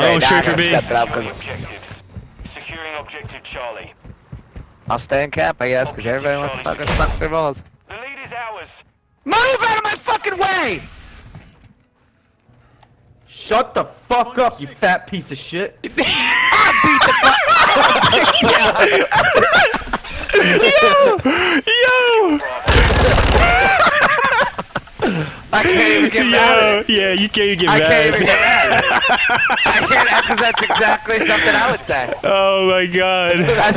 I'm going now straight I for gotta B. Step it up 'cause Objective. Securing objective Charlie. I'll stay in cap, I guess, because everybody wants to fucking suck their balls. The lead is ours. Move out of my fucking way! Shut the fuck up, you fat piece of shit. I beat the fuck Yo! Yo! I can't even get mad at it. Yeah, you can't even get I mad. can't even get mad. I can't, because that's exactly something I would say. Oh my god. A